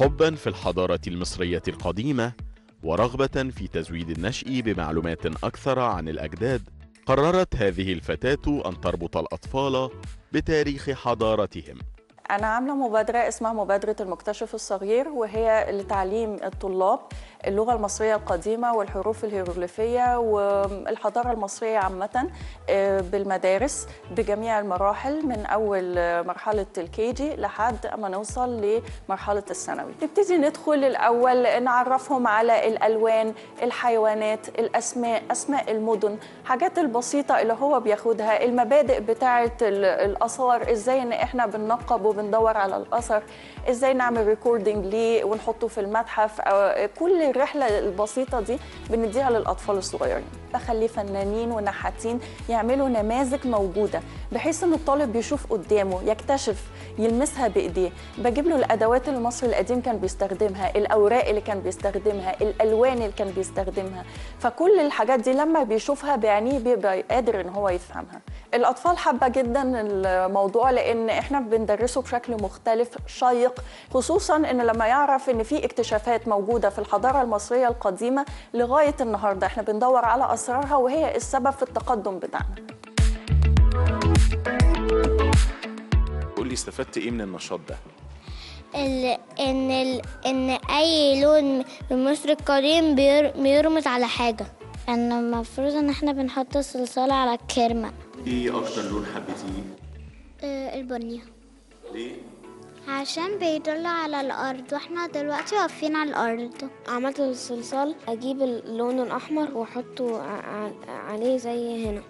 حبا في الحضارة المصرية القديمة ورغبة في تزويد النشء بمعلومات أكثر عن الأجداد قررت هذه الفتاة أن تربط الأطفال بتاريخ حضارتهم. أنا عاملة مبادرة اسمها مبادرة المكتشف الصغير وهي لتعليم الطلاب اللغة المصرية القديمة والحروف الهيروغليفية والحضارة المصرية عامة آه، بالمدارس بجميع المراحل من أول آه، مرحلة الكيجي لحد أما نوصل لمرحلة الثانوي. نبتدي ندخل الأول نعرفهم على الألوان الحيوانات الأسماء أسماء المدن حاجات البسيطة اللي هو بياخدها المبادئ بتاعة ال- الآثار إزاي إن إحنا بننقب وبندور على الأثر إزاي نعمل ريكوردنج ليه ونحطه في المتحف أو كل الرحلة البسيطة دي بنديها للأطفال الصغيرين. بخلي فنانين ونحاتين يعملوا نماذج موجودة بحيث إن الطالب بيشوف قدامه يكتشف يلمسها بإيديه. بجيب له الأدوات اللي المصري القديم كان بيستخدمها الأوراق اللي كان بيستخدمها الألوان اللي كان بيستخدمها. فكل الحاجات دي لما بيشوفها بعينيه بيبقى قادر إن هو يفهمها. الأطفال حابة جدا الموضوع لأن إحنا بندرسه بشكل مختلف شيق خصوصا إن لما يعرف إن في اكتشافات موجودة في الحضارة المصرية القديمة لغاية النهاردة. إحنا بندور على أسرارها وهي السبب في التقدم بتاعنا قول لي استفدت إيه من النشاط ده؟ ال... إن ال... إن أي لون من مصر القديم بير... بيرمز على حاجة ان المفروض إن إحنا بنحط الصلصال على الكرمه إيه أكتر لون حبيتيه؟ آه البنية ليه؟ عشان بيدل على الأرض وإحنا دلوقتي واقفين على الأرض. عملت الصلصال أجيب اللون ع- ع- عليه زي هنا.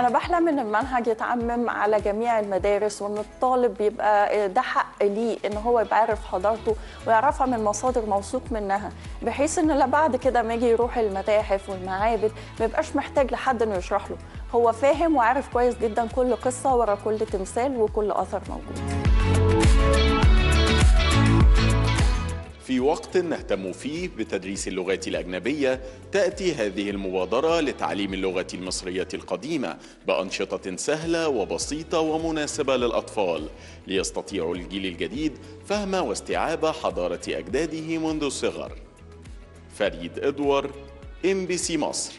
أنا بحلم إن المنهج يتعمم على جميع المدارس وإن الطالب بيبقى ده حق ليه إن هو يبقى عارف حضارته ويعرفها من مصادر موثوق منها بحيث إن لا بعد كده ما يجي يروح المتاحف والمعابد ما يبقاش محتاج لحد إنه يشرح له. هو فاهم وعارف كويس جدا كل قصة ورا كل تمثال وكل أثر موجود. في وقت نهتم فيه بتدريس اللغات الأجنبية تأتي هذه المبادرة لتعليم اللغة المصرية القديمة بأنشطة سهلة وبسيطة ومناسبة للأطفال. ليستطيع الجيل الجديد فهم واستيعاب حضارة أجداده منذ الصغر. فريد إدوار إم بي سي مصر.